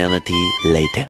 eternity later.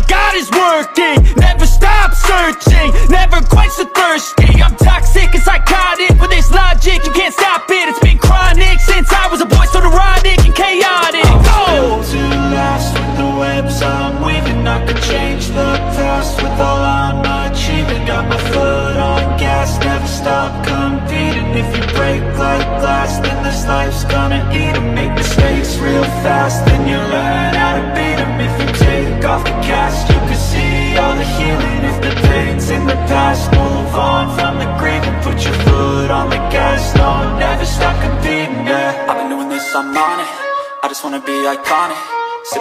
got is working. Never stop searching, never quite so thirsty. I'm toxic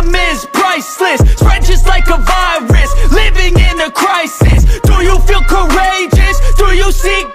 Freedom is priceless. Spread just like a virus. Living in a crisis. Do you feel courageous? Do you seek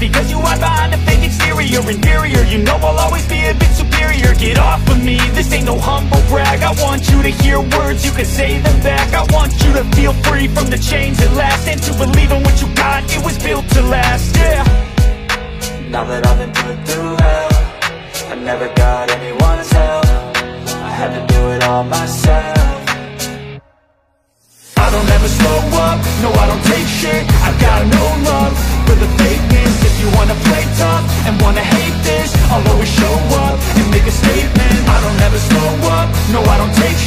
you can say them back. I want you to feel free from the chains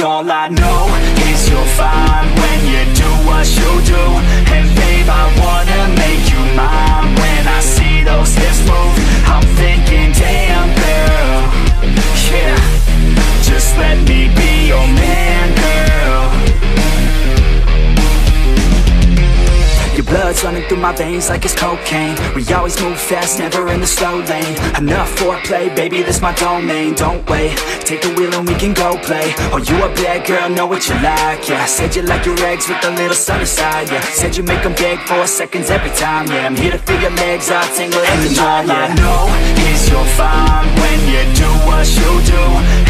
All I know. Is you're fine when you do what you do. And babe, I wanna make you mine When I see those hips move, I'm thinking, damn girl. Yeah, just let me be your man, blood's running through my veins like it's cocaine. We always move fast, never in the slow lane. Enough foreplay, baby, this my domain. Don't wait, take the wheel and we can go play. Oh, you a bad girl, know what you like, yeah. Said you like your eggs with a little sunny side, yeah. Said you make them beg for seconds every time, yeah. I'm here to feel your legs, I'll tingle every time, yeah. All I know is you're fine when you do what you do.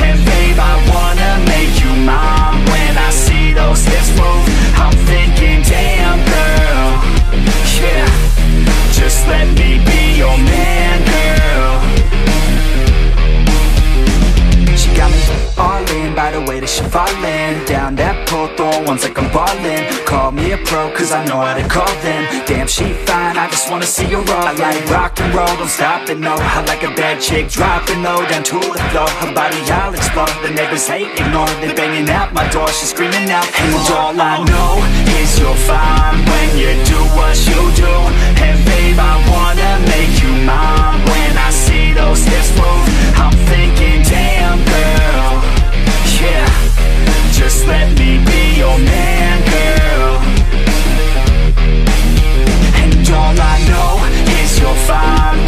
And babe, I wanna make you mine When I see those hips move, I'm thinking, damn girl just let me be your man, way that she fallin' Down that pole, throwing ones like I'm ballin' Call me a pro, cause I know how to call them. Damn, she fine, I just wanna see her all. I like rock and roll, don't stop it, no. I like a bad chick, dropping low down to the floor. Her body, I'll explore, the neighbors hate, ignore. They banging out my door, she's screaming out. And all I know is you're fine when you do what you do. And babe, I wanna make you mine. When I see those hips move, I'm thinking, damn girl let me be your man, girl. And all I know is you're fine